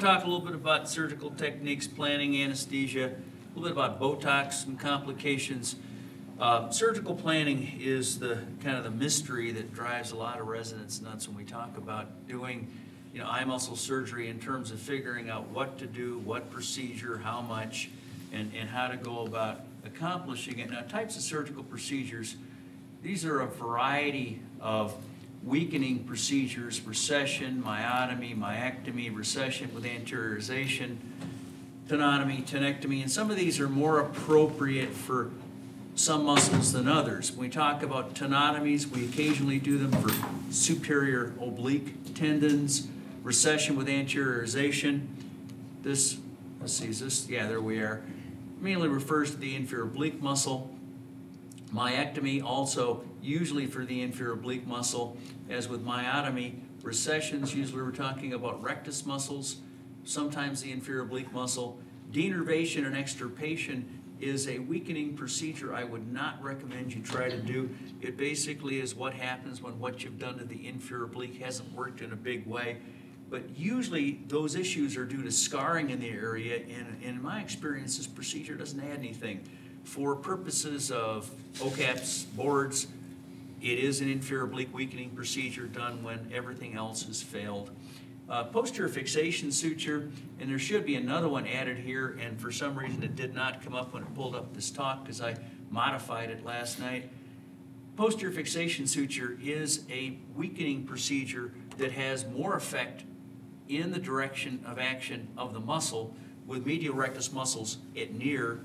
talk a little bit about surgical techniques, planning, anesthesia, a little bit about Botox and complications. Uh, surgical planning is the kind of the mystery that drives a lot of residents nuts when we talk about doing, you know, eye muscle surgery in terms of figuring out what to do, what procedure, how much, and, and how to go about accomplishing it. Now, types of surgical procedures, these are a variety of weakening procedures, recession, myotomy, myectomy, recession with anteriorization, tenotomy, tenectomy, and some of these are more appropriate for some muscles than others. When we talk about tenotomies, we occasionally do them for superior oblique tendons, recession with anteriorization. This, let's see, is this, yeah, there we are. Mainly refers to the inferior oblique muscle. Myectomy also usually for the inferior oblique muscle. As with myotomy, recessions, usually we're talking about rectus muscles, sometimes the inferior oblique muscle. Denervation and extirpation is a weakening procedure I would not recommend you try to do. It basically is what happens when what you've done to the inferior oblique hasn't worked in a big way. But usually those issues are due to scarring in the area, and, in my experience, this procedure doesn't add anything. For purposes of OKAPs boards, it is an inferior oblique weakening procedure done when everything else has failed. Uh, posterior fixation suture, and there should be another one added here, and for some reason it did not come up when it pulled up this talk because I modified it last night. Posterior fixation suture is a weakening procedure that has more effect in the direction of action of the muscle with medial rectus muscles at near.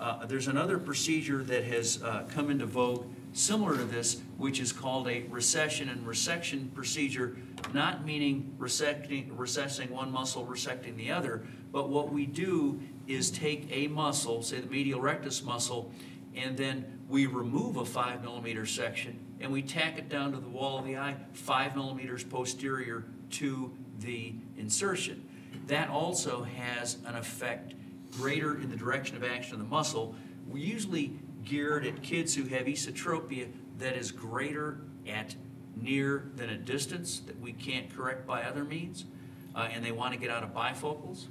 Uh, there's another procedure that has uh, come into vogue similar to this, which is called a recession and resection procedure, not meaning resecting, recessing one muscle, resecting the other, but what we do is take a muscle, say the medial rectus muscle, and then we remove a five millimeter section and we tack it down to the wall of the eye, five millimeters posterior to the insertion. That also has an effect greater in the direction of action of the muscle. We usually geared at kids who have esotropia that is greater at near than at distance that we can't correct by other means, uh, and they want to get out of bifocals.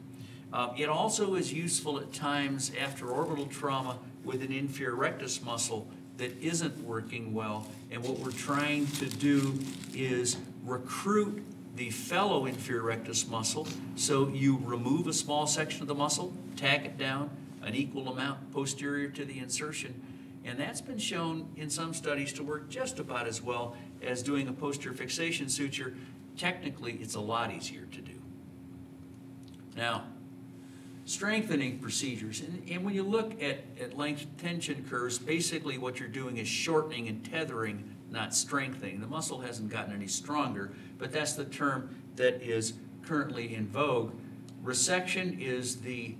Uh, it also is useful at times after orbital trauma with an inferior rectus muscle that isn't working well, and what we're trying to do is recruit the fellow inferior rectus muscle. So you remove a small section of the muscle, tack it down, an equal amount posterior to the insertion. And that's been shown in some studies to work just about as well as doing a posterior fixation suture. Technically, it's a lot easier to do. Now, strengthening procedures. And, and when you look at, at length tension curves, basically what you're doing is shortening and tethering, not strengthening. The muscle hasn't gotten any stronger, but that's the term that is currently in vogue. Resection is the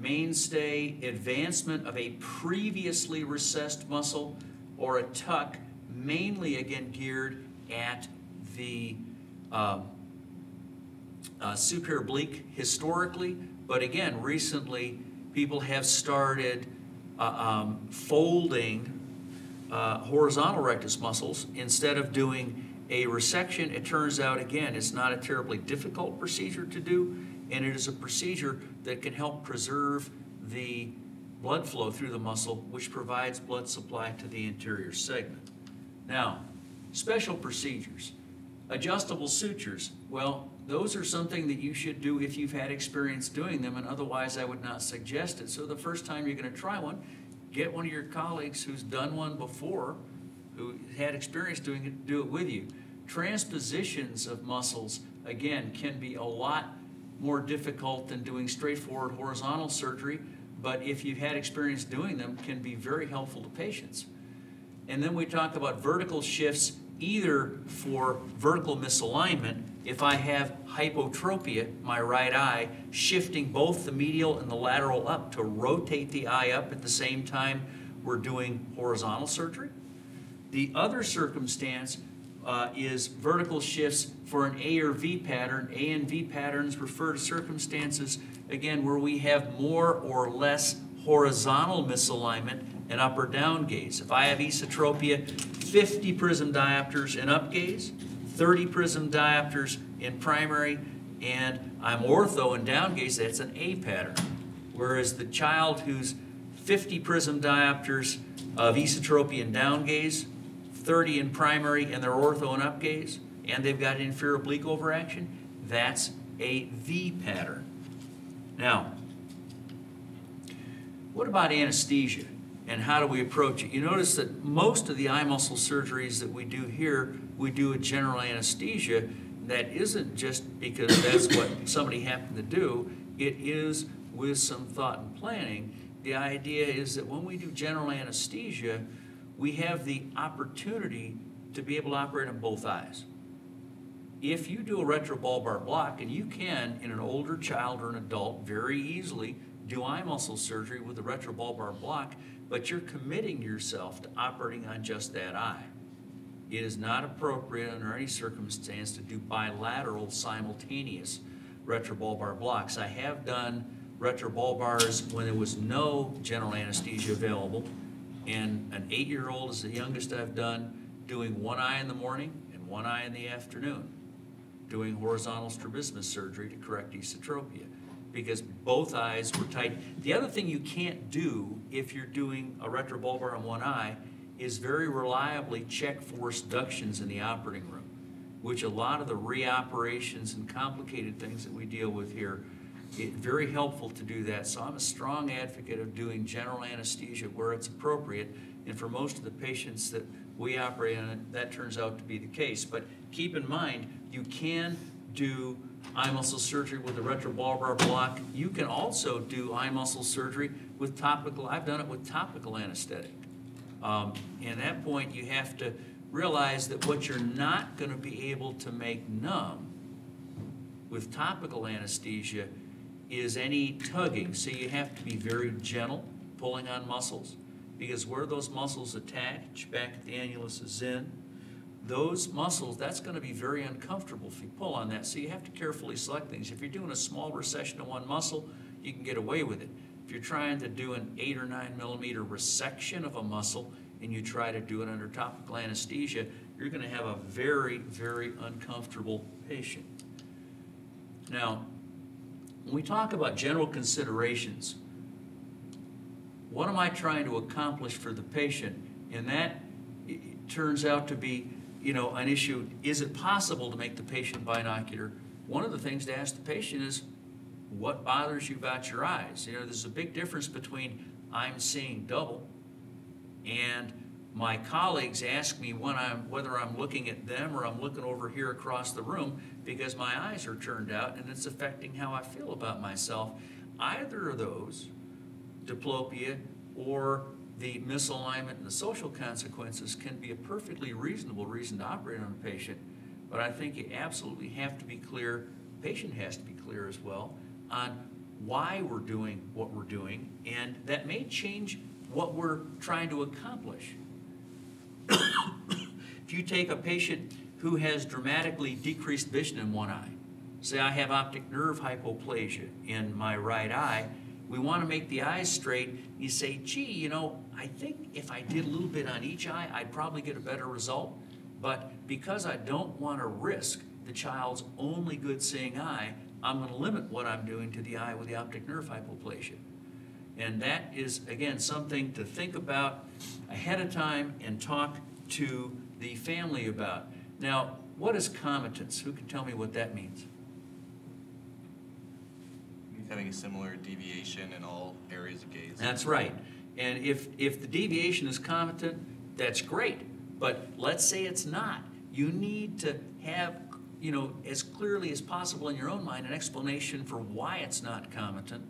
mainstay advancement of a previously recessed muscle or a tuck, mainly again geared at the uh, uh, superior oblique historically, but again, recently people have started uh, um, folding uh, horizontal rectus muscles instead of doing a resection. It turns out, again, it's not a terribly difficult procedure to do and it is a procedure that can help preserve the blood flow through the muscle, which provides blood supply to the anterior segment. Now, special procedures. Adjustable sutures, well, those are something that you should do if you've had experience doing them, and otherwise I would not suggest it. So the first time you're going to try one, get one of your colleagues who's done one before, who had experience doing it, do it with you. Transpositions of muscles, again, can be a lot more difficult than doing straightforward horizontal surgery, but if you've had experience doing them, can be very helpful to patients. And then we talk about vertical shifts either for vertical misalignment, if I have hypotropia, my right eye, shifting both the medial and the lateral up to rotate the eye up at the same time we're doing horizontal surgery. The other circumstance uh, is vertical shifts for an A or V pattern. A and V patterns refer to circumstances, again, where we have more or less horizontal misalignment and up or down gaze. If I have esotropia, 50 prism diopters in up gaze, 30 prism diopters in primary, and I'm ortho in down gaze, that's an A pattern. Whereas the child who's 50 prism diopters of esotropy and down gaze, 30 in primary and they're ortho and up gaze, and they've got inferior oblique overaction, that's a V pattern. Now, what about anesthesia? And how do we approach it? You notice that most of the eye muscle surgeries that we do here, we do a general anesthesia. That isn't just because that's what somebody happened to do. It is with some thought and planning. The idea is that when we do general anesthesia, we have the opportunity to be able to operate on both eyes. If you do a retrobulbar block, and you can in an older child or an adult very easily do eye muscle surgery with a retrobulbar block, but you're committing yourself to operating on just that eye. It is not appropriate under any circumstance to do bilateral simultaneous retrobulbar blocks. I have done retrobulbars when there was no general anesthesia available, and an eight-year-old is the youngest I've done, doing one eye in the morning and one eye in the afternoon, doing horizontal strabismus surgery to correct esotropia because both eyes were tight. The other thing you can't do if you're doing a retrobulbar on one eye is very reliably check force ductions in the operating room, which a lot of the reoperations and complicated things that we deal with here, it's very helpful to do that. So I'm a strong advocate of doing general anesthesia where it's appropriate. And for most of the patients that we operate on, that turns out to be the case. But keep in mind, you can do eye muscle surgery with a retrobulbar block. You can also do eye muscle surgery with topical, I've done it with topical anesthetic. Um, and at that point, you have to realize that what you're not going to be able to make numb with topical anesthesia is any tugging. So you have to be very gentle pulling on muscles because where those muscles attach back at the annulus is in, those muscles, that's going to be very uncomfortable if you pull on that. So you have to carefully select things. If you're doing a small recession of one muscle, you can get away with it. If you're trying to do an eight or nine millimeter resection of a muscle and you try to do it under topical anesthesia, you're going to have a very, very uncomfortable patient. Now, when we talk about general considerations, what am I trying to accomplish for the patient? And that turns out to be you know, an issue, is it possible to make the patient binocular? One of the things to ask the patient is, what bothers you about your eyes? You know, there's a big difference between I'm seeing double and my colleagues ask me when I'm, whether I'm looking at them or I'm looking over here across the room because my eyes are turned out and it's affecting how I feel about myself. Either of those, diplopia or the misalignment and the social consequences can be a perfectly reasonable reason to operate on a patient, but I think you absolutely have to be clear, patient has to be clear as well, on why we're doing what we're doing, and that may change what we're trying to accomplish. if you take a patient who has dramatically decreased vision in one eye, say I have optic nerve hypoplasia in my right eye, we want to make the eyes straight. You say, gee, you know, I think if I did a little bit on each eye, I'd probably get a better result. But because I don't want to risk the child's only good seeing eye, I'm going to limit what I'm doing to the eye with the optic nerve hypoplasia. And that is, again, something to think about ahead of time and talk to the family about. Now, what is comitance? Who can tell me what that means? having a similar deviation in all areas of gaze. That's right. And if, if the deviation is comitant, that's great. But let's say it's not. You need to have, you know, as clearly as possible in your own mind, an explanation for why it's not comitant,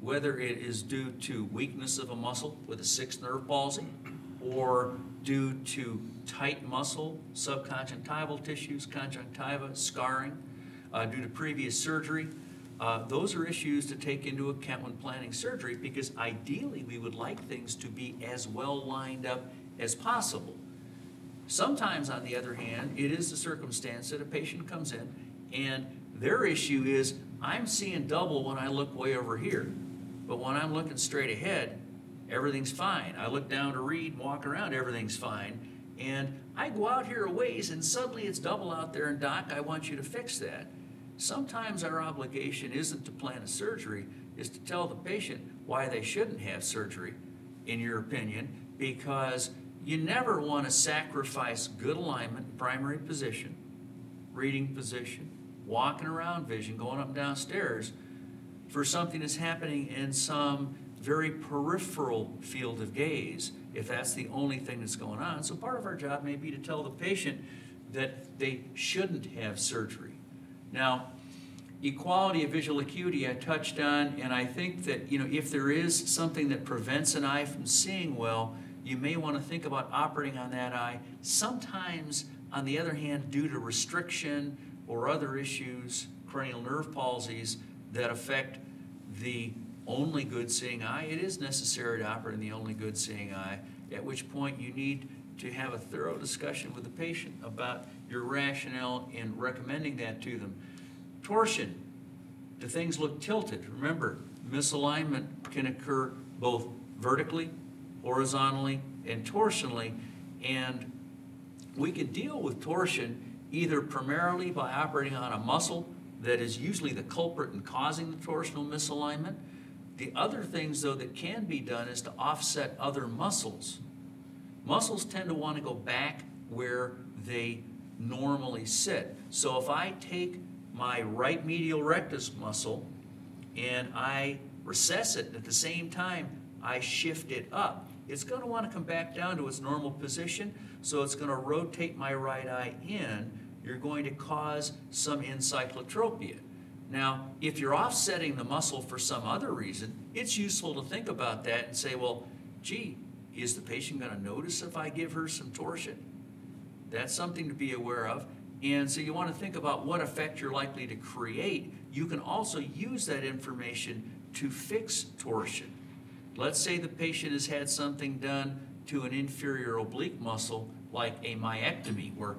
whether it is due to weakness of a muscle with a sixth nerve palsy, or due to tight muscle, subconjunctival tissues, conjunctiva, scarring, uh, due to previous surgery, uh, those are issues to take into account when planning surgery because ideally we would like things to be as well lined up as possible. Sometimes, on the other hand, it is the circumstance that a patient comes in and their issue is I'm seeing double when I look way over here, but when I'm looking straight ahead, everything's fine. I look down to read walk around, everything's fine. And I go out here a ways and suddenly it's double out there and doc, I want you to fix that. sometimes our obligation isn't to plan a surgery, is to tell the patient why they shouldn't have surgery, in your opinion, because you never want to sacrifice good alignment, primary position, reading position, walking around vision, going up and down stairs, for something that's happening in some very peripheral field of gaze, if that's the only thing that's going on. So part of our job may be to tell the patient that they shouldn't have surgery. Now, equality of visual acuity I touched on, and I think that, you know, if there is something that prevents an eye from seeing well, you may want to think about operating on that eye. Sometimes, on the other hand, due to restriction or other issues, cranial nerve palsies that affect the only good seeing eye, it is necessary to operate in the only good seeing eye, at which point you need to have a thorough discussion with the patient about your rationale in recommending that to them. Torsion, do things look tilted? Remember, misalignment can occur both vertically, horizontally, and torsionally, and we can deal with torsion either primarily by operating on a muscle that is usually the culprit in causing the torsional misalignment. The other things, though, that can be done is to offset other muscles. Muscles tend to want to go back where they normally sit. So if I take my right medial rectus muscle and I recess it, at the same time I shift it up, it's going to want to come back down to its normal position, so it's going to rotate my right eye in. You're going to cause some incyclotropia. Now, if you're offsetting the muscle for some other reason, it's useful to think about that and say, well, gee, is the patient going to notice if I give her some torsion? That's something to be aware of. And so you want to think about what effect you're likely to create. You can also use that information to fix torsion. Let's say the patient has had something done to an inferior oblique muscle, like a myectomy, where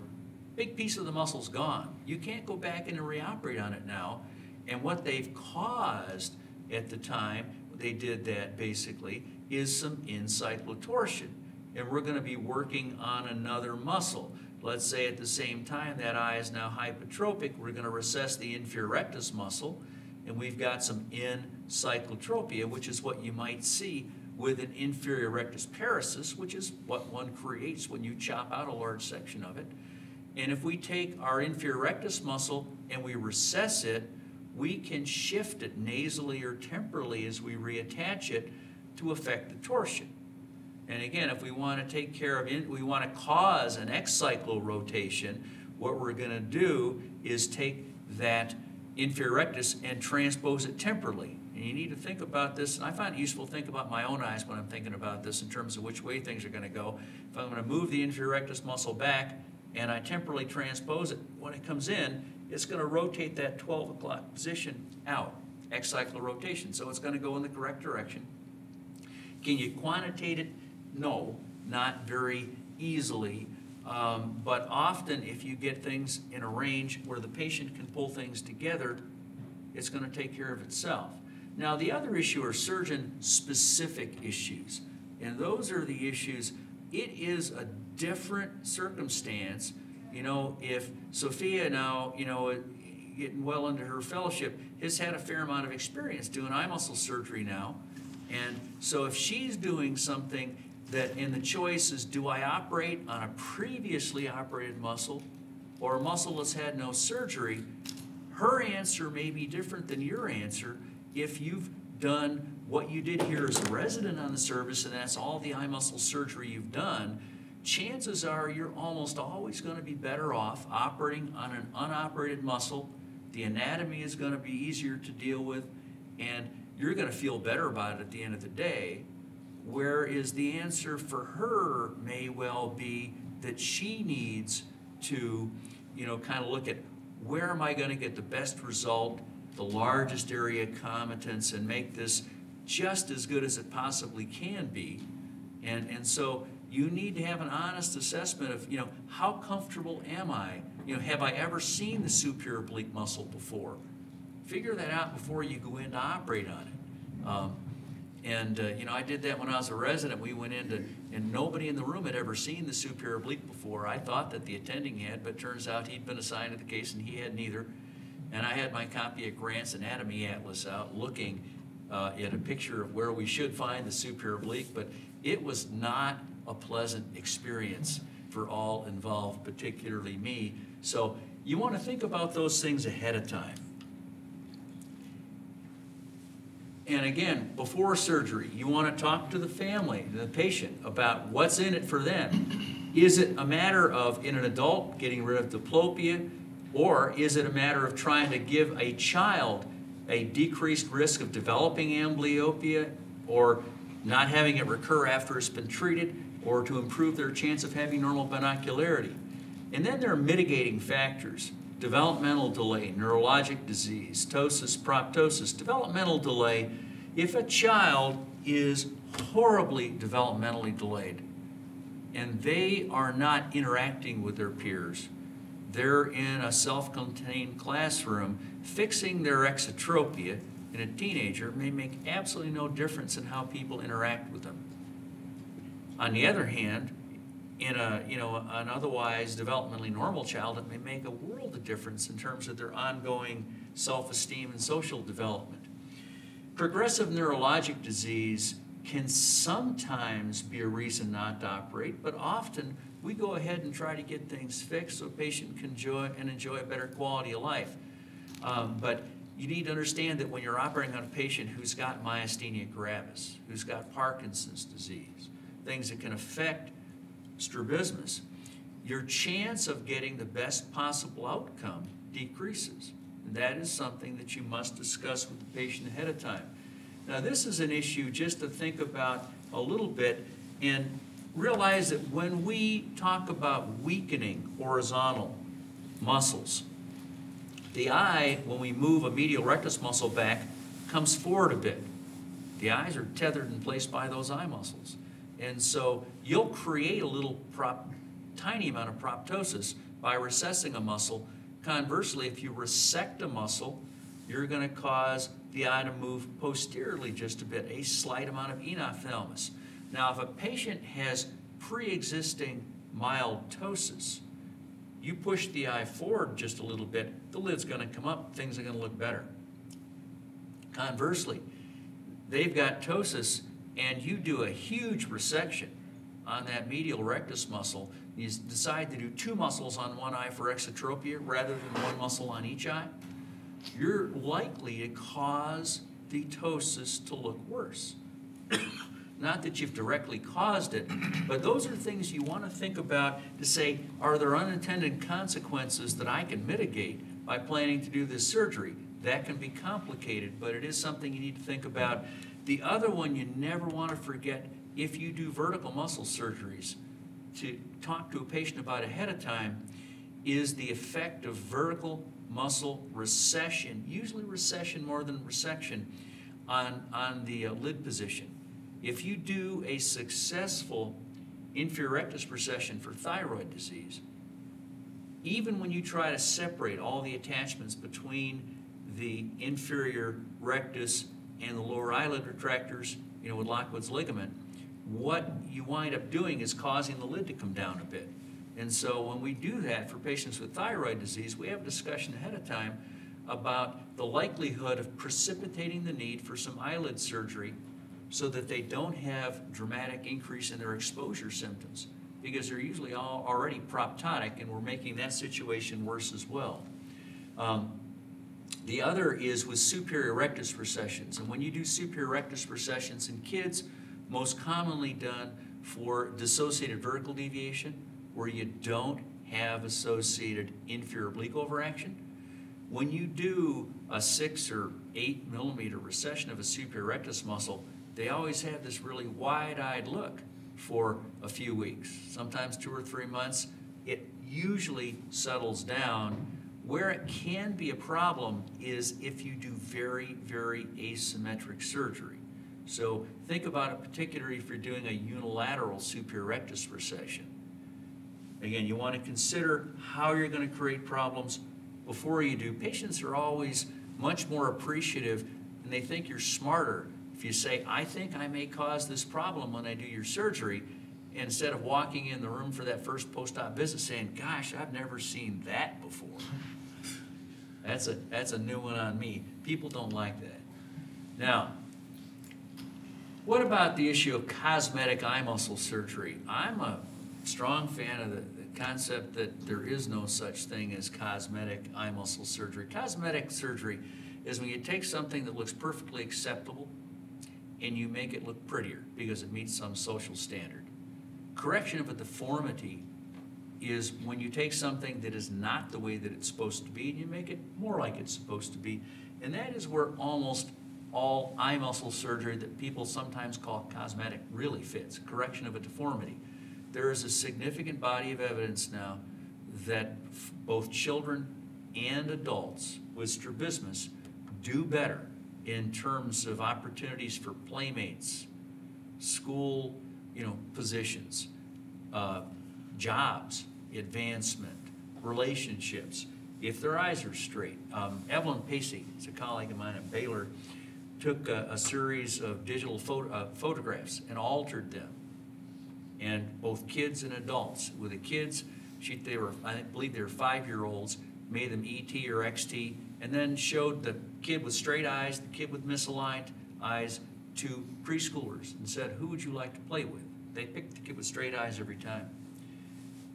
big piece of the muscle's gone. You can't go back and reoperate on it now. And what they've caused at the time they did that basically is some incyclotorsion. And we're going to be working on another muscle. Let's say at the same time that eye is now hypertropic, we're going to recess the inferior rectus muscle, and we've got some incyclotropia, which is what you might see with an inferior rectus paresis, which is what one creates when you chop out a large section of it. And if we take our inferior rectus muscle and we recess it, we can shift it nasally or temporally as we reattach it to affect the torsion. And again, if we want to take care of it, we want to cause an X cycle excyclorotation, what we're going to do is take that inferior rectus and transpose it temporally. And you need to think about this, and I find it useful to think about my own eyes when I'm thinking about this in terms of which way things are going to go. If I'm going to move the inferior rectus muscle back and I temporally transpose it, when it comes in, it's going to rotate that 12 o'clock position out, X-cycle rotation. So it's going to go in the correct direction. Can you quantitate it? No, not very easily. Um, but often, if you get things in a range where the patient can pull things together, it's going to take care of itself. Now, the other issue are surgeon specific issues. And those are the issues. It is a different circumstance. You know, if Sophia now, you know, getting well into her fellowship, has had a fair amount of experience doing eye muscle surgery now. And so if she's doing something that in the choice is do I operate on a previously operated muscle or a muscle that's had no surgery, her answer may be different than your answer if you've done what you did here as a resident on the service and that's all the eye muscle surgery you've done. Chances are you're almost always going to be better off operating on an unoperated muscle. The anatomy is going to be easier to deal with, and you're going to feel better about it at the end of the day Whereas the answer for her may well be that she needs to, you know, kind of look at where am I going to get the best result, the largest area of competence, and make this just as good as it possibly can be. And, and so you need to have an honest assessment of, you know, how comfortable am I? You know, have I ever seen the superior oblique muscle before? Figure that out before you go in to operate on it. Um, and, uh, you know, I did that when I was a resident. We went into, and nobody in the room had ever seen the superior oblique before. I thought that the attending had, but turns out he'd been assigned to the case and he had neither. And I had my copy of Grant's Anatomy Atlas out looking uh, at a picture of where we should find the superior oblique, but it was not a pleasant experience for all involved, particularly me. So you want to think about those things ahead of time. And again, before surgery, you want to talk to the family, the patient, about what's in it for them. Is it a matter of, in an adult, getting rid of diplopia, or is it a matter of trying to give a child a decreased risk of developing amblyopia, or not having it recur after it's been treated, or to improve their chance of having normal binocularity? And then there are mitigating factors developmental delay, neurologic disease, ptosis, proptosis, developmental delay. If a child is horribly developmentally delayed and they are not interacting with their peers, they're in a self-contained classroom, fixing their exotropia in a teenager may make absolutely no difference in how people interact with them. On the other hand, in a, you know, an otherwise developmentally normal child, it may make a world of difference in terms of their ongoing self-esteem and social development. Progressive neurologic disease can sometimes be a reason not to operate, but often we go ahead and try to get things fixed so a patient can enjoy and enjoy a better quality of life. Um, but you need to understand that when you're operating on a patient who's got myasthenia gravis, who's got Parkinson's disease, things that can affect strabismus, your chance of getting the best possible outcome decreases. And that is something that you must discuss with the patient ahead of time. Now, this is an issue just to think about a little bit and realize that when we talk about weakening horizontal muscles, the eye, when we move a medial rectus muscle back, comes forward a bit. The eyes are tethered in place by those eye muscles. And so you'll create a little prop, tiny amount of proptosis by recessing a muscle. Conversely, if you resect a muscle, you're going to cause the eye to move posteriorly just a bit, a slight amount of enophthalmos. Now, if a patient has pre-existing mild ptosis, you push the eye forward just a little bit, the lid's going to come up, things are going to look better. Conversely, they've got ptosis and you do a huge resection on that medial rectus muscle, you decide to do two muscles on one eye for exotropia rather than one muscle on each eye, you're likely to cause the ptosis to look worse. Not that you've directly caused it, but those are things you want to think about to say, are there unintended consequences that I can mitigate by planning to do this surgery? That can be complicated, but it is something you need to think about the other one you never want to forget if you do vertical muscle surgeries to talk to a patient about ahead of time is the effect of vertical muscle recession, usually recession more than resection, on, on the uh, lid position. If you do a successful inferior rectus recession for thyroid disease, even when you try to separate all the attachments between the inferior rectus and the lower eyelid retractors, you know, with Lockwood's ligament, what you wind up doing is causing the lid to come down a bit. And so when we do that for patients with thyroid disease, we have a discussion ahead of time about the likelihood of precipitating the need for some eyelid surgery so that they don't have dramatic increase in their exposure symptoms because they're usually all already proptotic and we're making that situation worse as well. Um, the other is with superior rectus recessions. And when you do superior rectus recessions in kids, most commonly done for dissociated vertical deviation, where you don't have associated inferior oblique overaction. When you do a six or eight millimeter recession of a superior rectus muscle, they always have this really wide-eyed look for a few weeks, sometimes two or three months. It usually settles down where it can be a problem is if you do very, very asymmetric surgery. So think about it particularly if you're doing a unilateral superior rectus recession. Again, you want to consider how you're going to create problems before you do. Patients are always much more appreciative and they think you're smarter if you say, I think I may cause this problem when I do your surgery, instead of walking in the room for that first post-op visit saying, gosh, I've never seen that before. That's a, that's a new one on me. People don't like that. Now, what about the issue of cosmetic eye muscle surgery? I'm a strong fan of the, the concept that there is no such thing as cosmetic eye muscle surgery. Cosmetic surgery is when you take something that looks perfectly acceptable and you make it look prettier because it meets some social standard. Correction of a deformity is when you take something that is not the way that it's supposed to be and you make it more like it's supposed to be. And that is where almost all eye muscle surgery that people sometimes call cosmetic really fits, correction of a deformity. There is a significant body of evidence now that both children and adults with strabismus do better in terms of opportunities for playmates, school, you know, positions, uh, jobs, advancement, relationships, if their eyes are straight. Um, Evelyn Paysse, is a colleague of mine at Baylor, took a, a series of digital photo, uh, photographs and altered them. And both kids and adults. With the kids, she, they were, I believe they were five-year-olds, made them ET or XT, and then showed the kid with straight eyes, the kid with misaligned eyes to preschoolers and said, who would you like to play with? They picked the kid with straight eyes every time.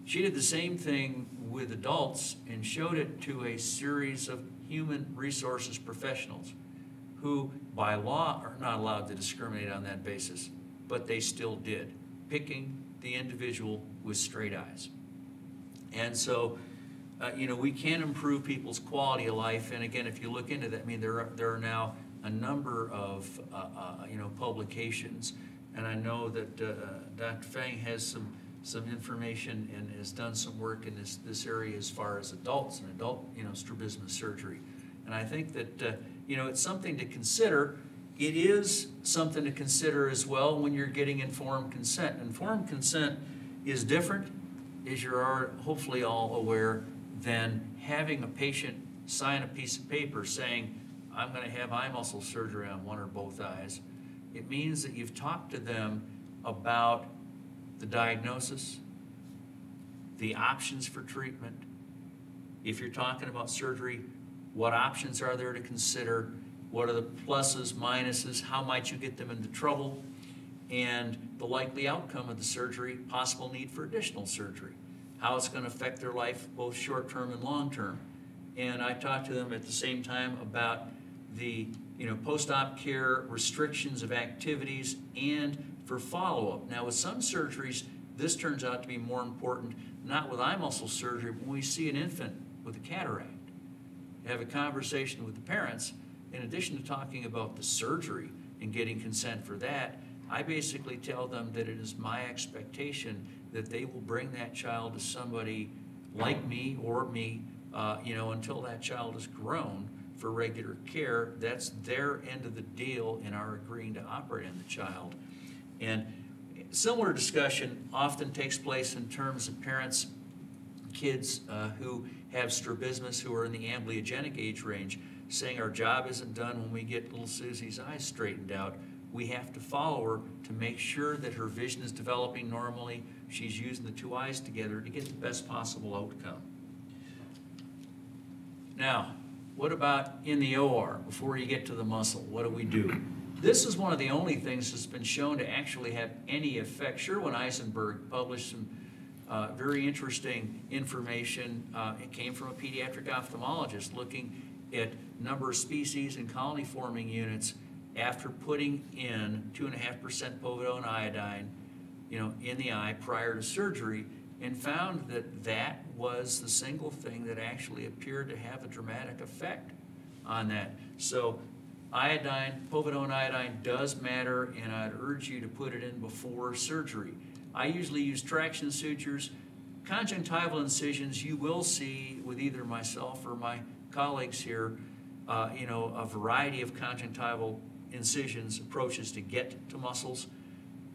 She did the same thing with adults and showed it to a series of human resources professionals who, by law, are not allowed to discriminate on that basis, but they still did, picking the individual with straight eyes. And so, uh, you know, we can improve people's quality of life. And again, if you look into that, I mean, there are, there are now a number of, uh, uh, you know, publications. And I know that uh, Dr. Fang has some, some information and has done some work in this, this area as far as adults and adult, you know, strabismus surgery. And I think that, uh, you know, it's something to consider. It is something to consider as well when you're getting informed consent. Informed consent is different, as you're hopefully all aware, than having a patient sign a piece of paper saying, I'm gonna have eye muscle surgery on one or both eyes. It means that you've talked to them about the diagnosis, the options for treatment. If you're talking about surgery, what options are there to consider? What are the pluses, minuses? How might you get them into trouble? And the likely outcome of the surgery, possible need for additional surgery. How it's gonna affect their life, both short-term and long-term. And I talked to them at the same time about the, you know, post-op care restrictions of activities and for follow-up. Now, with some surgeries, this turns out to be more important, not with eye muscle surgery, but when we see an infant with a cataract. Have a conversation with the parents, in addition to talking about the surgery and getting consent for that, I basically tell them that it is my expectation that they will bring that child to somebody like me or me, uh, you know, until that child is grown for regular care. That's their end of the deal in our agreeing to operate on the child. And similar discussion often takes place in terms of parents, kids uh, who have strabismus, who are in the amblyogenic age range, saying our job isn't done when we get little Susie's eyes straightened out. We have to follow her to make sure that her vision is developing normally. She's using the two eyes together to get the best possible outcome. Now, what about in the OR, before you get to the muscle? What do we do? This is one of the only things that's been shown to actually have any effect. Sherwin Isenberg published some uh, very interesting information. Uh, it came from a pediatric ophthalmologist looking at number of species and colony forming units after putting in two and a half percent povidone iodine, you know, in the eye prior to surgery, and found that that was the single thing that actually appeared to have a dramatic effect on that. So iodine, povidone iodine does matter, and I'd urge you to put it in before surgery. I usually use traction sutures. Conjunctival incisions, you will see with either myself or my colleagues here, uh, you know, a variety of conjunctival incisions approaches to get to muscles.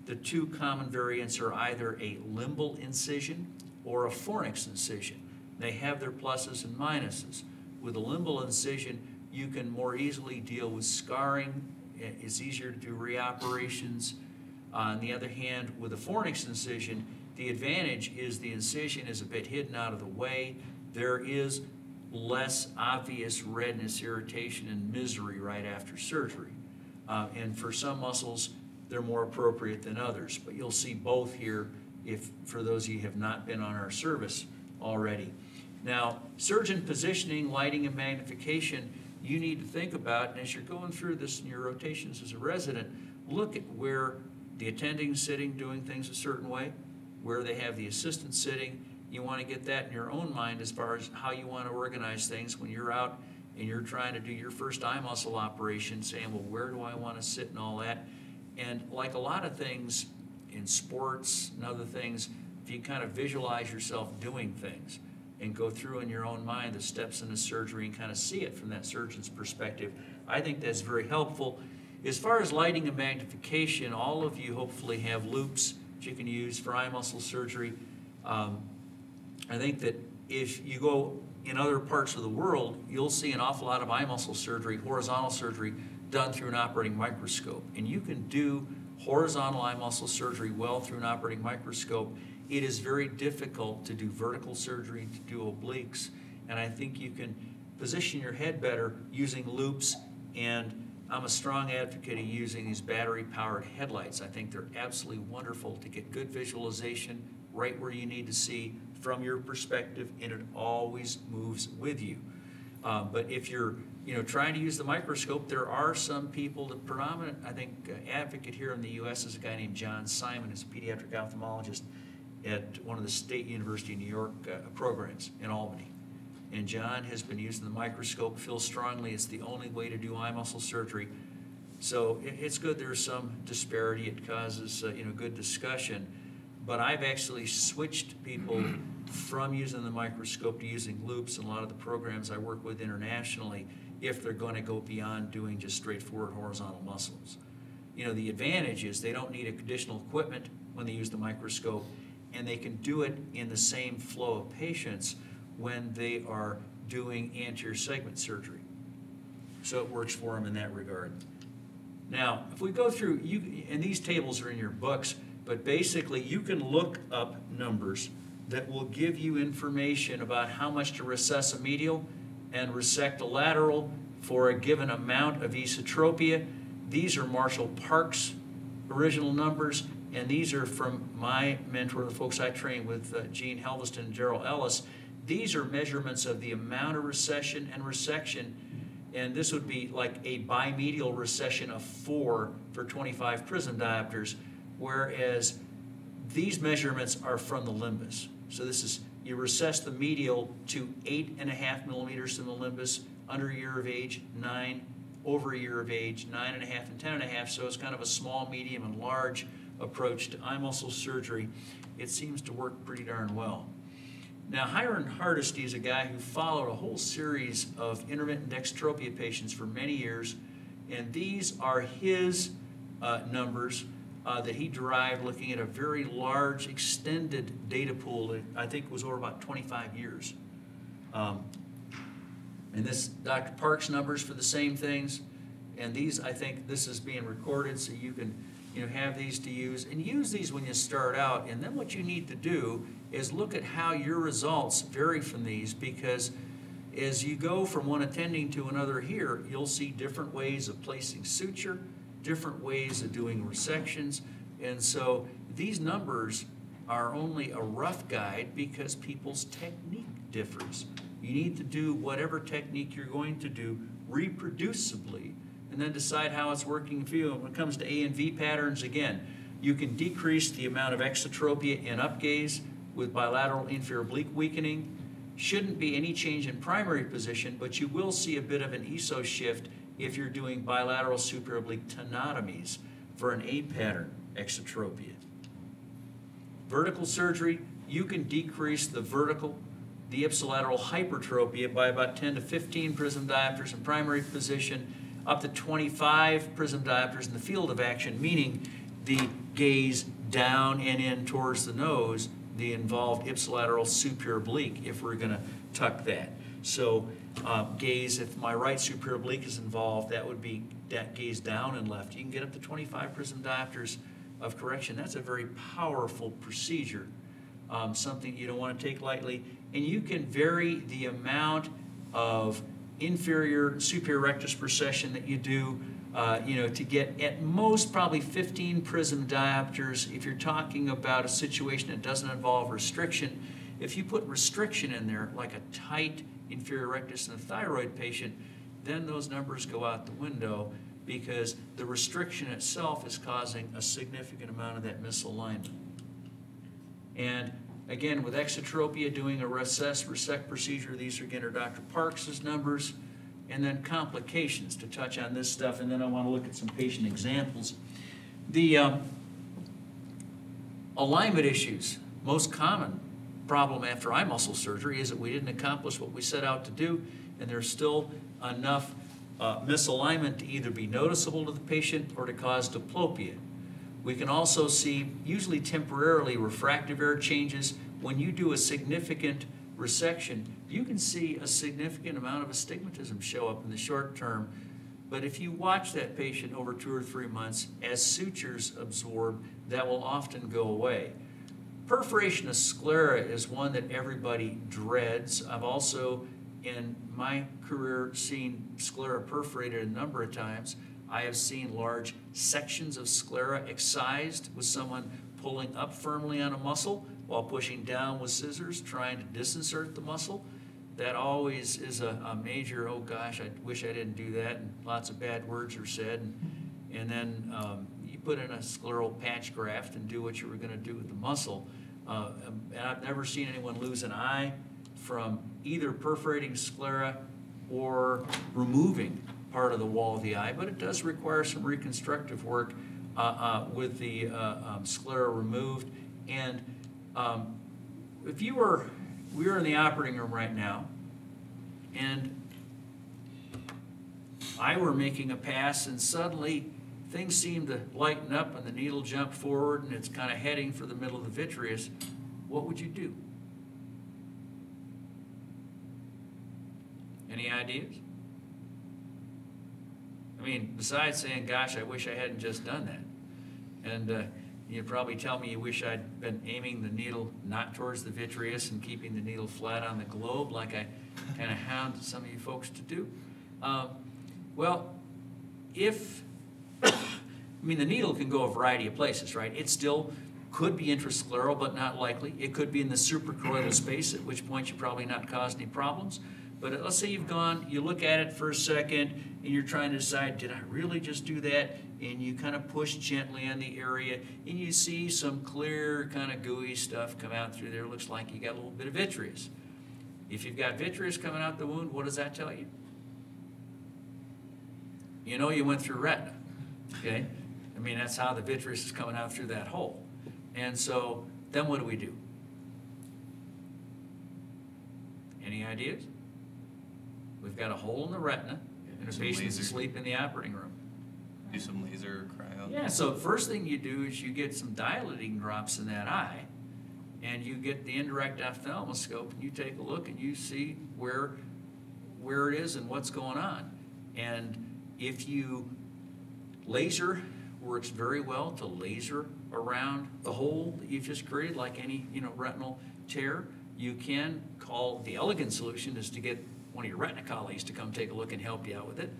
The two common variants are either a limbal incision or a fornix incision. They have their pluses and minuses. With a limbal incision, you can more easily deal with scarring. It's easier to do reoperations. On the other hand, with a fornix incision, the advantage is the incision is a bit hidden out of the way. There is less obvious redness, irritation, and misery right after surgery. Uh, And for some muscles, they're more appropriate than others, but you'll see both here if, for those of you who have not been on our service already. Now, surgeon positioning, lighting, and magnification, you need to think about, and as you're going through this in your rotations as a resident, look at where the attending's sitting, doing things a certain way, where they have the assistant sitting. You want to get that in your own mind as far as how you want to organize things when you're out and you're trying to do your first eye muscle operation, saying, well, where do I want to sit and all that? And like a lot of things in sports and other things, if you kind of visualize yourself doing things and go through in your own mind the steps in the surgery and kind of see it from that surgeon's perspective, I think that's very helpful. As far as lighting and magnification, all of you hopefully have loupes that you can use for eye muscle surgery. Um, I think that if you go in other parts of the world, you'll see an awful lot of eye muscle surgery, horizontal surgery, done through an operating microscope. And you can do horizontal eye muscle surgery well through an operating microscope. It is very difficult to do vertical surgery, to do obliques, and I think you can position your head better using loupes and I'm a strong advocate of using these battery-powered headlights. I think they're absolutely wonderful to get good visualization right where you need to see from your perspective, and it always moves with you. Uh, but if you're, you know, trying to use the microscope, there are some people, the predominant, I think, uh, advocate here in the U.S. is a guy named John Simon, who's a pediatric ophthalmologist at one of the State University of New York uh, programs in Albany. And John has been using the microscope, feels strongly it's the only way to do eye muscle surgery. So it, it's good there's some disparity, it causes, uh, you know, good discussion. But I've actually switched people from using the microscope to using loupes in a lot of the programs I work with internationally if they're going to go beyond doing just straightforward horizontal muscles. You know, the advantage is they don't need additional equipment when they use the microscope, and they can do it in the same flow of patients when they are doing anterior segment surgery. So it works for them in that regard. Now, if we go through, you, and these tables are in your books, but basically you can look up numbers that will give you information about how much to recess a medial and resect a lateral for a given amount of esotropia. These are Marshall Parks' original numbers, and these are from my mentor, the folks I train with, uh, Gene Helveston and Gerald Ellis. These are measurements of the amount of recession and resection, and this would be like a bimedial recession of four for 25 prism diopters, whereas these measurements are from the limbus. So this is, you recess the medial to eight and a half millimeters from the limbus, under a year of age, nine, over a year of age, nine and a half and ten and a half. So it's kind of a small, medium, and large approach to eye muscle surgery. It seems to work pretty darn well. Now, Hiram Hardesty is a guy who followed a whole series of intermittent exotropia patients for many years, and these are his uh, numbers uh, that he derived looking at a very large, extended data pool that I think was over about 25 years. Um, and this, Dr. Parks' numbers for the same things, and these, I think, this is being recorded so you can, you know, have these to use, and use these when you start out, and then what you need to do is look at how your results vary from these, because as you go from one attending to another here, you'll see different ways of placing suture, different ways of doing resections, and so these numbers are only a rough guide because people's technique differs. You need to do whatever technique you're going to do reproducibly and then decide how it's working for you. When it comes to A and V patterns, again, you can decrease the amount of exotropia in upgaze with bilateral inferior oblique weakening. Shouldn't be any change in primary position, but you will see a bit of an ESO shift if you're doing bilateral superior oblique tenotomies for an A pattern exotropia. Vertical surgery, you can decrease the vertical, the ipsilateral hypertropia by about 10 to 15 prism diopters in primary position, up to 25 prism diopters in the field of action, meaning the gaze down and in towards the nose, the involved ipsilateral superior oblique, if we're going to tuck that. So uh, gaze, if my right superior oblique is involved, that would be that gaze down and left. You can get up to 25 prism diopters of correction. That's a very powerful procedure, um, something you don't want to take lightly. And you can vary the amount of inferior superior rectus recession that you do, uh, you know, to get at most probably 15 prism diopters. If you're talking about a situation that doesn't involve restriction, if you put restriction in there, like a tight inferior rectus in a thyroid patient, then those numbers go out the window because the restriction itself is causing a significant amount of that misalignment. And again, with exotropia, doing a recess resect procedure, these are again are Dr. Parks's numbers. And then complications to touch on this stuff, and then I want to look at some patient examples. The um, alignment issues, most common problem after eye muscle surgery is that we didn't accomplish what we set out to do, and there's still enough uh, misalignment to either be noticeable to the patient or to cause diplopia. We can also see, usually temporarily, refractive error changes. When you do a significant resection, you can see a significant amount of astigmatism show up in the short term. But if you watch that patient over two or three months, as sutures absorb, that will often go away. Perforation of sclera is one that everybody dreads. I've also, in my career, seen sclera perforated a number of times. I have seen large sections of sclera excised with someone pulling up firmly on a muscle while pushing down with scissors, trying to disinsert the muscle. That always is a, a major, oh gosh, I wish I didn't do that, and lots of bad words are said. And, and then um, you put in a scleral patch graft and do what you were going to do with the muscle. Uh, and I've never seen anyone lose an eye from either perforating sclera or removing part of the wall of the eye, but it does require some reconstructive work uh, uh, with the uh, um, sclera removed. And um, if you were, we were in the operating room right now, and I were making a pass, and suddenly things seem to lighten up, and the needle jumped forward, and it's kind of heading for the middle of the vitreous. What would you do? Any ideas? I mean, besides saying, gosh, I wish I hadn't just done that. And uh, you'd probably tell me you wish I'd been aiming the needle not towards the vitreous and keeping the needle flat on the globe like I kind of hound some of you folks to do. Um, well, if, I mean, the needle can go a variety of places, right? It still could be intrascleral, but not likely. It could be in the suprachoroidal space, at which point you probably not cause any problems. But let's say you've gone, you look at it for a second, and you're trying to decide, did I really just do that? And you kind of push gently on the area, and you see some clear, kind of gooey stuff come out through there. Looks like you got a little bit of vitreous. If you've got vitreous coming out the wound, what does that tell you? You know you went through retina, okay? I mean, that's how the vitreous is coming out through that hole. And so, then what do we do? Any ideas? We've got a hole in the retina, and a Some patient's laser. asleep in the operating room. Do some laser cryo. Yeah, so first thing you do is you get some dilating drops in that eye, and you get the indirect ophthalmoscope, and you take a look and you see where, where it is and what's going on. And if you, laser works very well to laser around the hole that you've just created, like any, you know, retinal tear. You can call, the elegant solution is to get one of your retina colleagues to come take a look and help you out with it.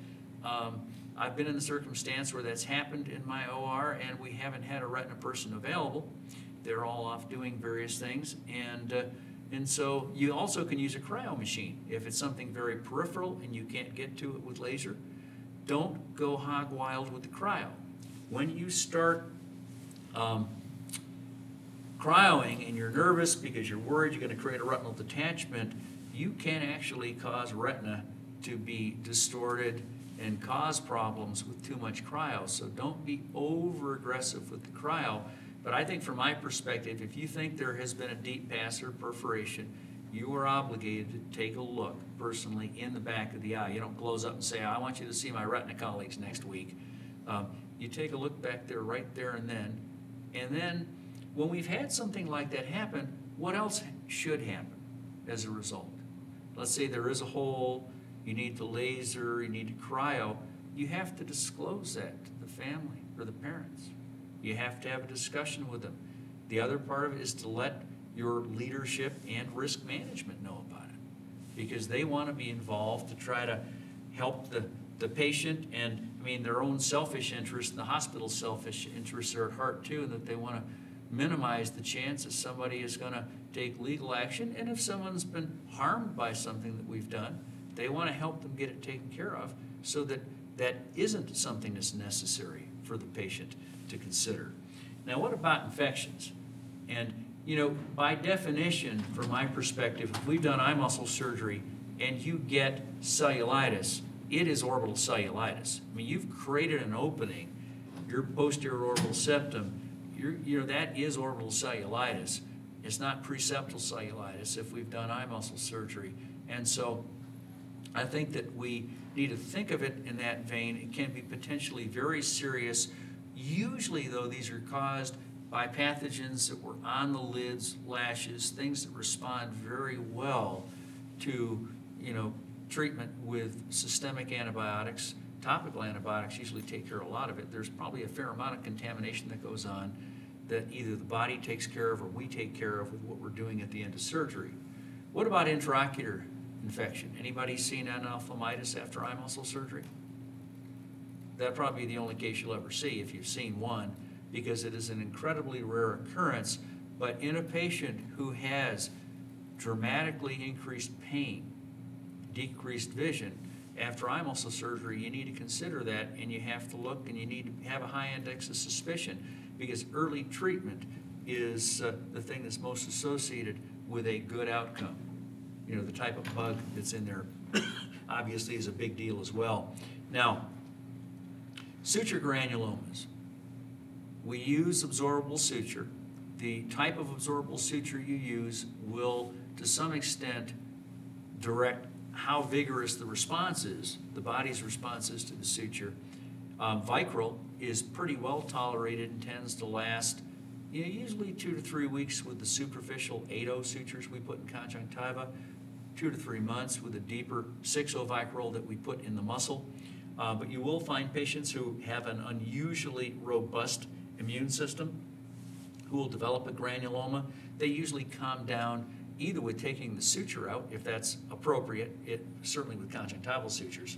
Um, I've been in the circumstance where that's happened in my OR, and we haven't had a retina person available. They're all off doing various things, and uh, and so you also can use a cryo machine if it's something very peripheral and you can't get to it with laser. Don't go hog wild with the cryo. When you start um, cryoing and you're nervous because you're worried you're going to create a retinal detachment, you can actually cause retina to be distorted and cause problems with too much cryo. So don't be over aggressive with the cryo. But I think from my perspective, if you think there has been a deep pass or perforation, you are obligated to take a look personally in the back of the eye. You don't close up and say, I want you to see my retina colleagues next week. Um, you take a look back there right there and then. And then when we've had something like that happen, what else should happen as a result? Let's say there is a hole, you need the laser, you need to cryo, you have to disclose that to the family or the parents. You have to have a discussion with them. The other part of it is to let your leadership and risk management know about it. because they want to be involved to try to help the, the patient and, I mean, their own selfish interests, and the hospital's selfish interests are at heart too, and that they want to minimize the chance that somebody is going to take legal action. And if someone's been harmed by something that we've done, they want to help them get it taken care of so that that isn't something that's necessary for the patient to consider. Now, what about infections? And, you know, by definition, from my perspective, if we've done eye muscle surgery and you get cellulitis, it is orbital cellulitis. I mean, you've created an opening, your posterior orbital septum, you know, that is orbital cellulitis. It's not preseptal cellulitis if we've done eye muscle surgery. And so I think that we need to think of it in that vein. It can be potentially very serious. Usually, though, these are caused by pathogens that were on the lids, lashes, things that respond very well to, you know, treatment with systemic antibiotics. Topical antibiotics usually take care of a lot of it. There's probably a fair amount of contamination that goes on that either the body takes care of or we take care of with what we're doing at the end of surgery. What about intraocular infection? Anybody seen endophthalmitis after eye muscle surgery? That'd probably be the only case you'll ever see if you've seen one, because it is an incredibly rare occurrence. But in a patient who has dramatically increased pain, decreased vision, after eye muscle surgery, you need to consider that and you have to look and you need to have a high index of suspicion because early treatment is uh, the thing that's most associated with a good outcome. You know, the type of bug that's in there obviously is a big deal as well. Now, suture granulomas. We use absorbable suture. The type of absorbable suture you use will, to some extent, direct how vigorous the response is, the body's response is to the suture. Um, Vicryl is pretty well tolerated and tends to last you know, usually two to three weeks with the superficial 8-0 sutures we put in conjunctiva, two to three months with the deeper 6-0 Vicryl that we put in the muscle. Uh, but you will find patients who have an unusually robust immune system who will develop a granuloma. They usually calm down either with taking the suture out, if that's appropriate, it, certainly with conjunctival sutures.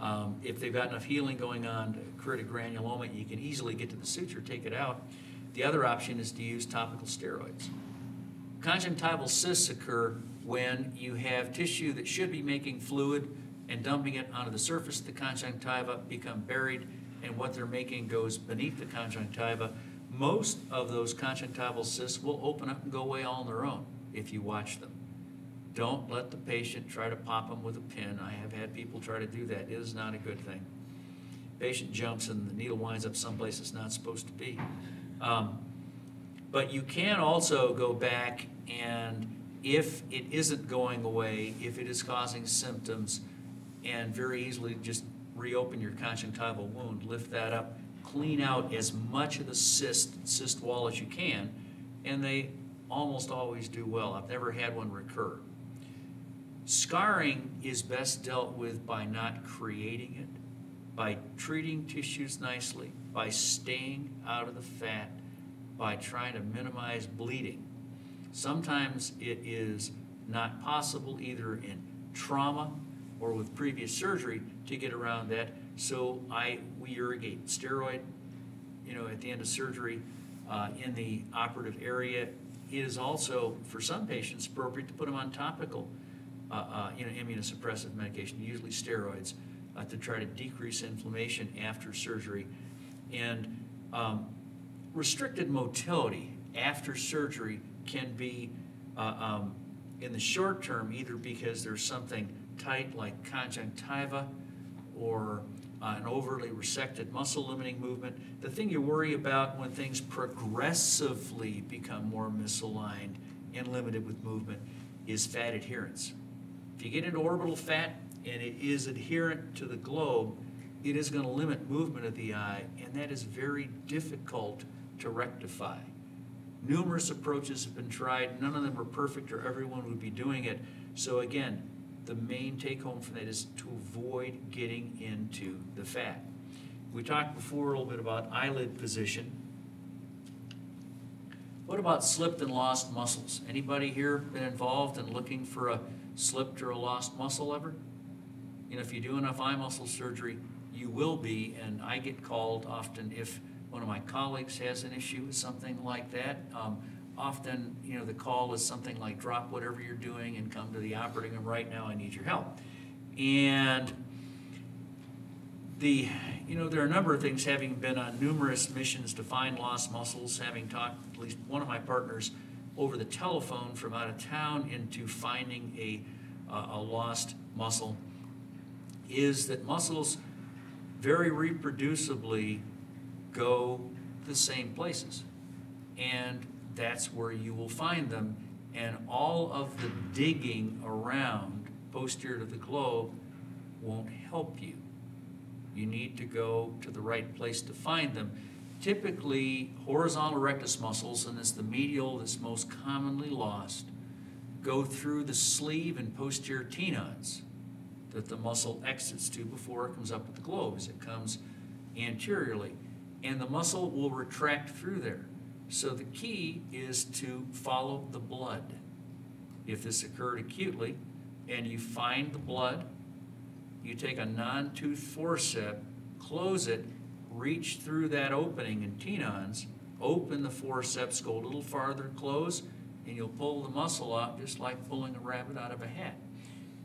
Um, if they've got enough healing going on to create a granuloma, you can easily get to the suture, take it out. The other option is to use topical steroids. Conjunctival cysts occur when you have tissue that should be making fluid and dumping it onto the surface of the conjunctiva, become buried, and what they're making goes beneath the conjunctiva most of those conjunctival cysts will open up and go away all on their own if you watch them. Don't let the patient try to pop them with a pin. I have had people try to do that. It is not a good thing. Patient jumps and the needle winds up someplace it's not supposed to be. Um, but you can also go back and if it isn't going away, if it is causing symptoms, and very easily just reopen your conjunctival wound, lift that up, clean out as much of the cyst, cyst wall as you can, and they almost always do well. I've never had one recur. Scarring is best dealt with by not creating it, by treating tissues nicely, by staying out of the fat, by trying to minimize bleeding. Sometimes it is not possible either in trauma or with previous surgery to get around that. So I we irrigate steroid, you know, at the end of surgery uh, in the operative area. It is also for some patients appropriate to put them on topical, uh, uh, you know, immunosuppressive medication, usually steroids, uh, to try to decrease inflammation after surgery. And um, restricted motility after surgery can be uh, um, in the short term either because there's something tight like conjunctiva or uh, an overly resected muscle limiting movement. The thing you worry about when things progressively become more misaligned and limited with movement is fat adherence. If you get into orbital fat and it is adherent to the globe, it is going to limit movement of the eye, and that is very difficult to rectify. Numerous approaches have been tried, none of them are perfect or everyone would be doing it. So again, the main take home from that is to avoid getting into the fat. We talked before a little bit about eyelid position. What about slipped and lost muscles? Anybody here been involved in looking for a slipped or a lost muscle ever? You know, if you do enough eye muscle surgery, you will be, and I get called often if one of my colleagues has an issue with something like that. Um, often, you know, the call is something like, drop whatever you're doing and come to the operating room right now, I need your help. And the, you know, there are a number of things, having been on numerous missions to find lost muscles, having talked, at least one of my partners, over the telephone from out of town into finding a, uh, a lost muscle, is that muscles very reproducibly go the same places. And that's where you will find them. And all of the digging around posterior to the globe won't help you. You need to go to the right place to find them. Typically, horizontal rectus muscles, and it's the medial that's most commonly lost, go through the sleeve and posterior Tenon's that the muscle exits to before it comes up with the globe as it comes anteriorly. And the muscle will retract through there. So the key is to follow the blood. If this occurred acutely and you find the blood, you take a non-tooth forceps, close it, reach through that opening in Tenon's, open the forceps, go a little farther, close, and you'll pull the muscle out just like pulling a rabbit out of a hat.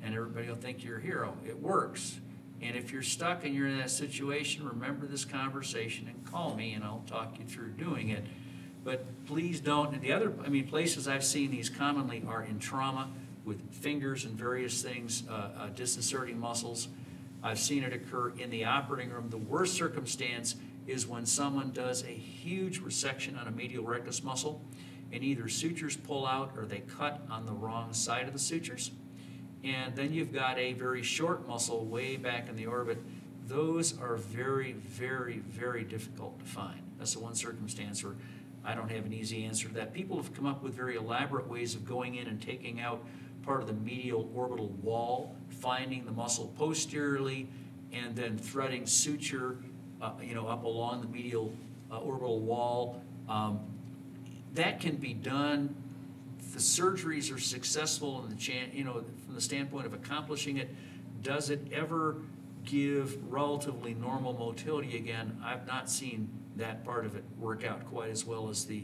And everybody will think you're a hero. It works. And if you're stuck and you're in that situation, remember this conversation and call me and I'll talk you through doing it. But please don't, and the other, I mean, places I've seen these commonly are in trauma with fingers and various things, uh, uh, disinserting muscles. I've seen it occur in the operating room. The worst circumstance is when someone does a huge resection on a medial rectus muscle and either sutures pull out or they cut on the wrong side of the sutures. And then you've got a very short muscle way back in the orbit. Those are very, very, very difficult to find. That's the one circumstance where I don't have an easy answer to that. People have come up with very elaborate ways of going in and taking out part of the medial orbital wall, finding the muscle posteriorly, and then threading suture, uh, you know, up along the medial uh, orbital wall. Um, that can be done. The surgeries are successful in the chan, you know, from the standpoint of accomplishing it. Does it ever give relatively normal motility again? I've not seen that part of it work out quite as well as the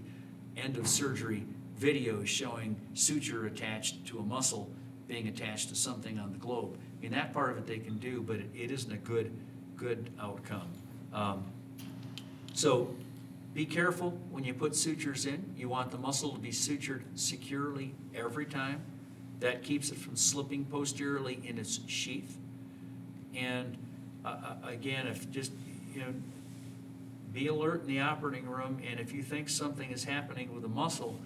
end of surgery videos showing suture attached to a muscle being attached to something on the globe. I mean, that part of it they can do, but it, it isn't a good, good outcome. Um, so be careful when you put sutures in. You want the muscle to be sutured securely every time. That keeps it from slipping posteriorly in its sheath. And uh, uh, again, if just, you know, be alert in the operating room, and if you think something is happening with a muscle,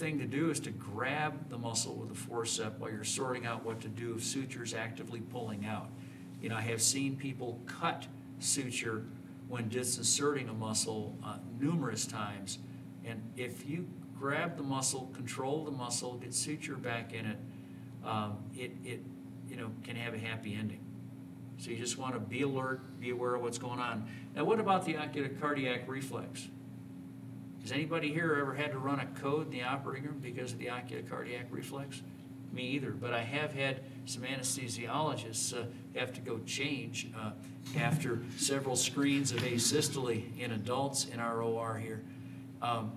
thing to do is to grab the muscle with a forceps while you're sorting out what to do if suture's actively pulling out. You know, I have seen people cut suture when disinserting a muscle uh, numerous times, and if you grab the muscle, control the muscle, get suture back in it, um, it, it, you know, can have a happy ending. So you just want to be alert, be aware of what's going on. Now, what about the ocular cardiac reflex? Has anybody here ever had to run a code in the operating room because of the ocular cardiac reflex? Me either, but I have had some anesthesiologists uh, have to go change uh, after several screens of asystole in adults in our OR here. Um,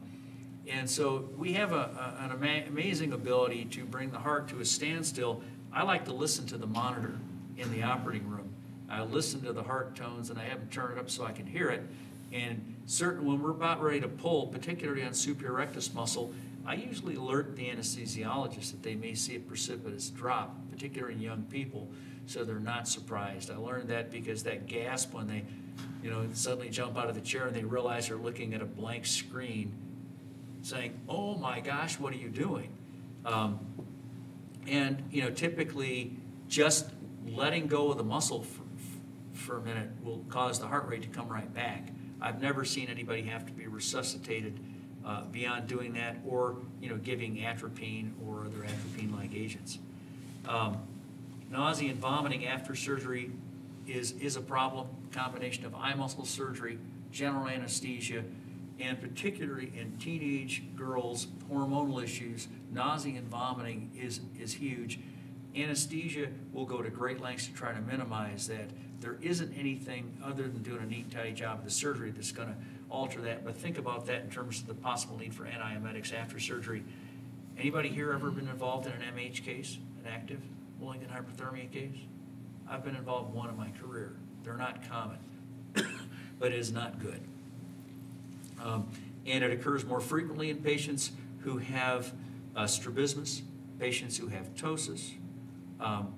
and so we have a, a, an ama amazing ability to bring the heart to a standstill. I like to listen to the monitor in the operating room. I listen to the heart tones and I have them turn it up so I can hear it. And certain, when we're about ready to pull, particularly on superior rectus muscle, I usually alert the anesthesiologist that they may see a precipitous drop, particularly in young people, so they're not surprised. I learned that because that gasp when they, you know, suddenly jump out of the chair and they realize they're looking at a blank screen, saying, "Oh my gosh, what are you doing?" Um, and you know, typically, just letting go of the muscle for, for a minute will cause the heart rate to come right back. I've never seen anybody have to be resuscitated uh, beyond doing that or, you know, giving atropine or other atropine-like agents. Um, nausea and vomiting after surgery is, is a problem, combination of eye muscle surgery, general anesthesia, and particularly in teenage girls, hormonal issues, nausea and vomiting is, is huge. anesthesia will go to great lengths to try to minimize that. There isn't anything other than doing a neat, tidy job of the surgery that's gonna alter that, but think about that in terms of the possible need for antiemetics after surgery. Anybody here ever been involved in an MH case, an active malignant hyperthermia case? I've been involved in one in my career. They're not common, but it is not good. Um, And it occurs more frequently in patients who have uh, strabismus, patients who have ptosis. Um,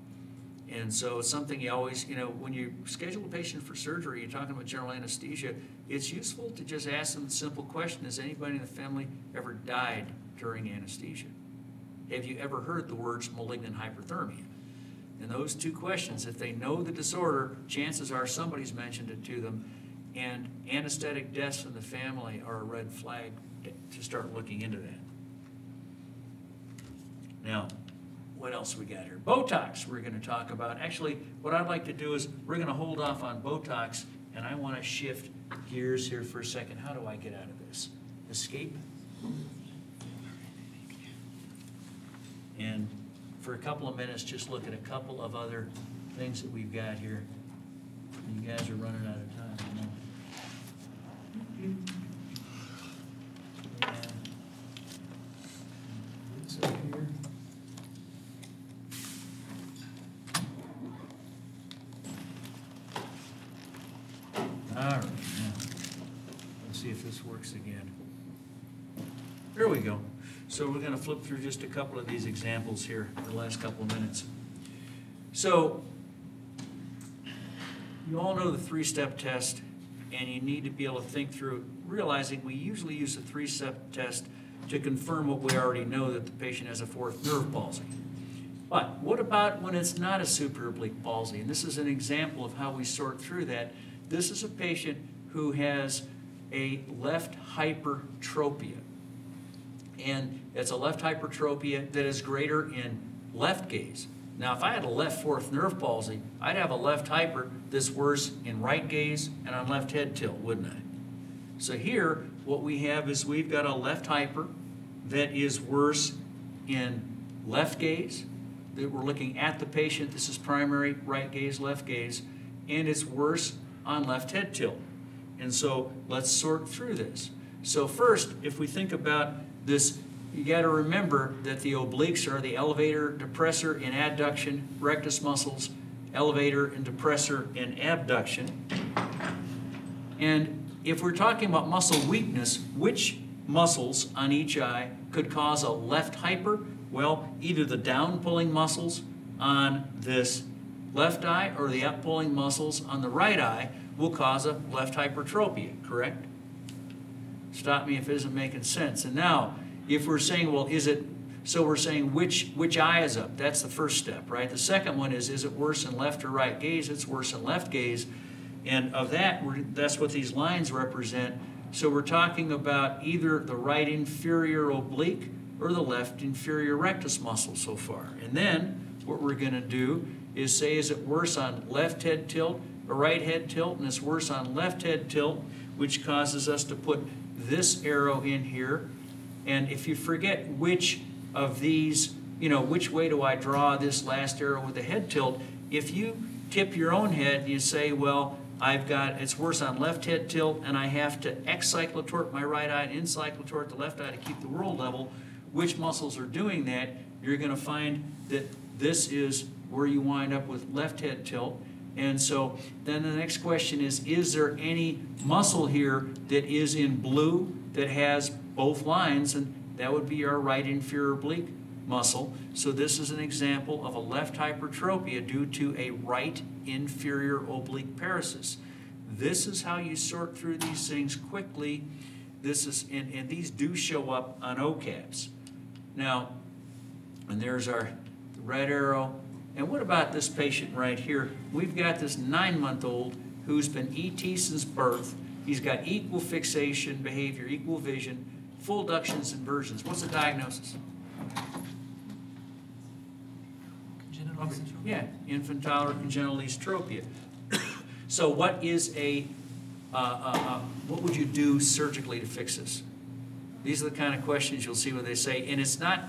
And so it's something you always, you know, when you schedule a patient for surgery, you're talking about general anesthesia, it's useful to just ask them the simple question, has anybody in the family ever died during anesthesia? Have you ever heard the words malignant hyperthermia? And those two questions, if they know the disorder, chances are somebody's mentioned it to them. And anesthetic deaths in the family are a red flag to start looking into that. Now, what else we got here? Botox, we're gonna talk about. Actually, what I'd like to do is, we're gonna hold off on Botox, and I wanna shift gears here for a second. How do I get out of this? Escape? And for a couple of minutes, just look at a couple of other things that we've got here. You guys are running out of time, I know. And this up here. All right, now, let's see if this works again. There we go. So we're gonna flip through just a couple of these examples here, in the last couple of minutes. So, you all know the three-step test, and you need to be able to think through, realizing we usually use a three-step test to confirm what we already know, that the patient has a fourth nerve palsy. But what about when it's not a supraoblique palsy? And this is an example of how we sort through that. This is a patient who has a left hypertropia. And it's a left hypertropia that is greater in left gaze. Now, if I had a left fourth nerve palsy, I'd have a left hyper that's worse in right gaze and on left head tilt, wouldn't I? So here, what we have is we've got a left hyper that is worse in left gaze, that we're looking at the patient, this is primary, right gaze, left gaze, and it's worse on left head tilt. And so let's sort through this. So first, if we think about this, you got to remember that the obliques are the elevator, depressor, and adduction rectus muscles, elevator and depressor and abduction. And if we're talking about muscle weakness, which muscles on each eye could cause a left hyper? Well, either the down pulling muscles on this left eye or the up pulling muscles on the right eye will cause a left hypertropia, correct? Stop me if it isn't making sense. And now, if we're saying, well, is it, so we're saying which, which eye is up? That's the first step, right? The second one is, is it worse in left or right gaze? It's worse in left gaze. And of that, that's what these lines represent. So we're talking about either the right inferior oblique or the left inferior rectus muscle so far. And then what we're going to do is say, is it worse on left head tilt or right head tilt? And it's worse on left head tilt, which causes us to put this arrow in here. And if you forget which of these, you know, which way do I draw this last arrow with the head tilt, if you tip your own head and you say, well, I've got, it's worse on left head tilt, and I have to excyclotort my right eye and incyclotort the left eye to keep the world level, which muscles are doing that, you're going to find that this is where you wind up with left head tilt. And so then the next question is, is there any muscle here that is in blue that has both lines? And that would be our right inferior oblique muscle. So this is an example of a left hypertropia due to a right inferior oblique paresis. This is how you sort through these things quickly. This is, and, and these do show up on OKAPs. Now, and there's our red arrow. And what about this patient right here? We've got this nine-month-old who's been ET since birth. He's got equal fixation behavior, equal vision, full ductions inversions. What's the diagnosis? Congenital Okay? Yeah, infantile or congenital esotropia. So what is a, uh, uh, uh, what would you do surgically to fix this? These are the kind of questions you'll see what they say, and it's not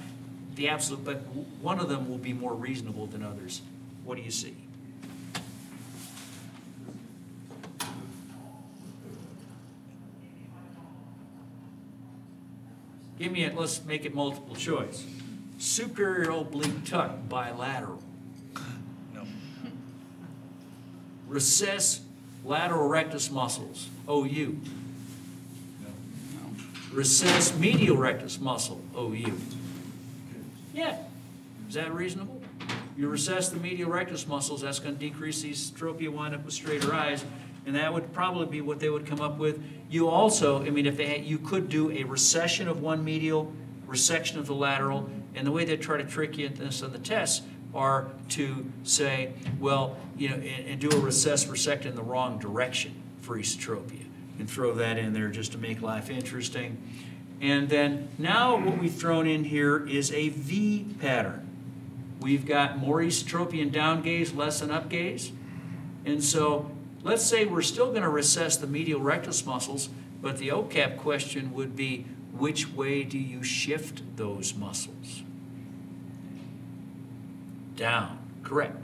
the absolute, but one of them will be more reasonable than others. What do you see? Give me it, let's make it multiple choice. Superior oblique tuck bilateral. No. Recess lateral rectus muscles, OU. No. Recess medial rectus muscle, OU. Yeah, is that reasonable? You recess the medial rectus muscles, that's gonna decrease the esotropia, wind up with straighter eyes, and that would probably be what they would come up with. You also, I mean, if they had, you could do a recession of one medial, resection of the lateral, and the way they try to trick you into this on the tests are to say, well, you know, and, and do a recess resect in the wrong direction for esotropia, and throw that in there just to make life interesting. And then now what we've thrown in here is a V pattern. We've got more esotropian down gaze, less an up gaze. And so let's say we're still going to recess the medial rectus muscles, but the OKAP question would be which way do you shift those muscles? Down, correct.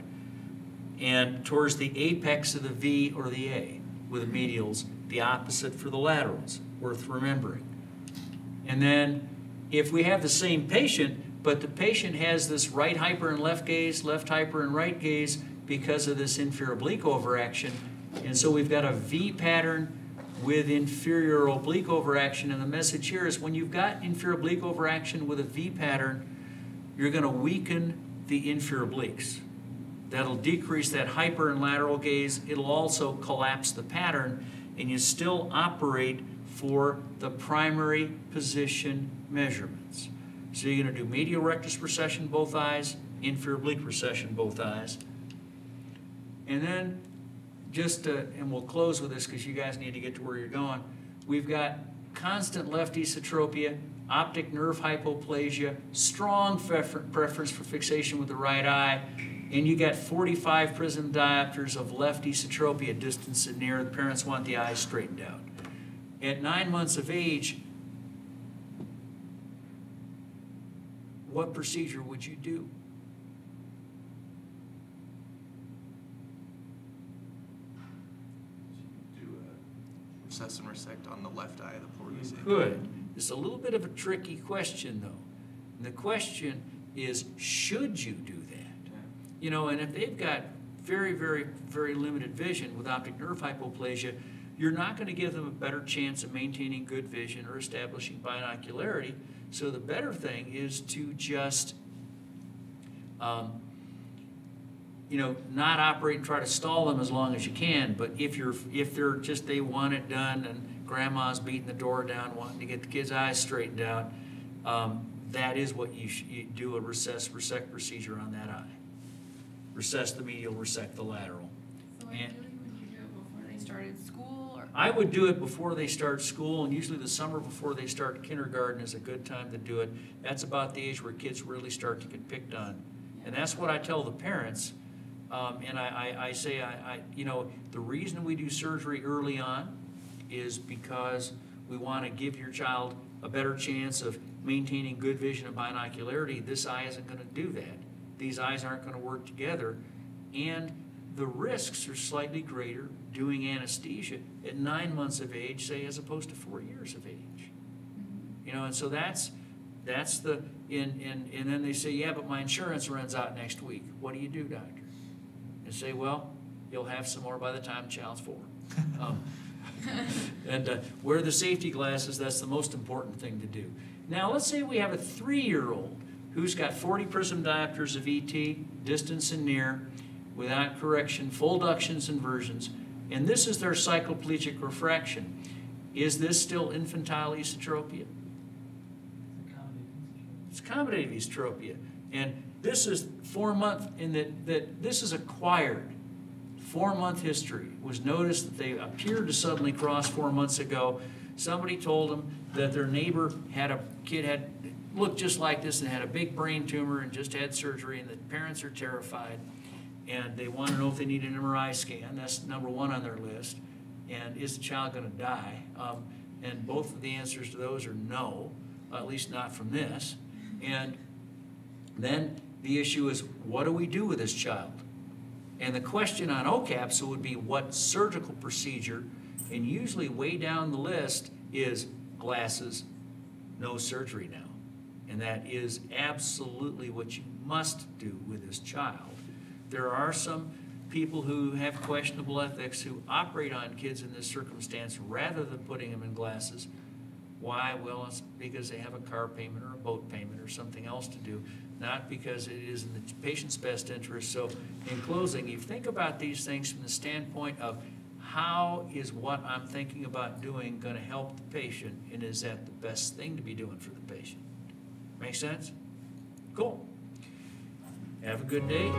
And towards the apex of the V or the A with the medials, the opposite for the laterals, worth remembering. And then if we have the same patient, but the patient has this right hyper and left gaze, left hyper and right gaze because of this inferior oblique overaction. And so we've got a V pattern with inferior oblique overaction. And the message here is when you've got inferior oblique overaction with a V pattern, you're going to weaken the inferior obliques. That'll decrease that hyper and lateral gaze. It'll also collapse the pattern, and you still operate for the primary position measurements. So you're going to do medial rectus recession both eyes, inferior oblique recession both eyes. And then, just, uh, and we'll close with this because you guys need to get to where you're going. We've got constant left esotropia, optic nerve hypoplasia, strong prefer- preference for fixation with the right eye, and you got 45 prism diopters of left esotropia, distance and near. The parents want the eyes straightened out. At nine months of age, what procedure would you do? Do Recess and resect on the left eye of the poorly seeing. could. It's a little bit of a tricky question, though. And the question is, should you do that? You know, and if they've got very, very, very limited vision with optic nerve hypoplasia, you're not going to give them a better chance of maintaining good vision or establishing binocularity. So the better thing is to just, um, you know, not operate and try to stall them as long as you can. But if you're, if they're just, they want it done and grandma's beating the door down, wanting to get the kid's eyes straightened out, um, that is what you, you do a recess, resect procedure on that eye. Recess the medial, resect the lateral. So And- ideally, would you do it before they started school? I would do it before they start school, and usually the summer before they start kindergarten is a good time to do it. That's about the age where kids really start to get picked on. And that's what I tell the parents. Um, and I, I, I say, I, I, you know, the reason we do surgery early on is because we want to give your child a better chance of maintaining good vision and binocularity. This eye isn't going to do that. These eyes aren't going to work together. And the risks are slightly greater doing anesthesia at nine months of age, say, as opposed to four years of age. Mm-hmm. You know, and so that's, that's the, and, and, and then they say, yeah, but my insurance runs out next week. What do you do, doctor? And say, well, you'll have some more by the time child's four. Um, And uh, wear the safety glasses, that's the most important thing to do. Now, let's say we have a three-year-old who's got 40 prism diopters of ET, distance and near, without correction, full ductions and versions, and this is their cycloplegic refraction. Is this still infantile esotropia? It's accommodative esotropia. And this is four month, in that, that this is acquired. Four month history. It was noticed that they appeared to suddenly cross four months ago. Somebody told them that their neighbor had a kid had looked just like this and had a big brain tumor and just had surgery, and the parents are terrified. And they want to know if they need an MRI scan. That's number one on their list. And is the child going to die? Um, and both of the answers to those are no, at least not from this. And Then the issue is, what do we do with this child? And the question on OKAPs would be what surgical procedure, and usually way down the list is glasses, no surgery now. And that is absolutely what you must do with this child. There are some people who have questionable ethics who operate on kids in this circumstance rather than putting them in glasses. Why? Well, it's because they have a car payment or a boat payment or something else to do, not because it is in the patient's best interest. So in closing, if you think about these things from the standpoint of how is what I'm thinking about doing gonna help the patient, and is that the best thing to be doing for the patient? Make sense? Cool. Have a good day.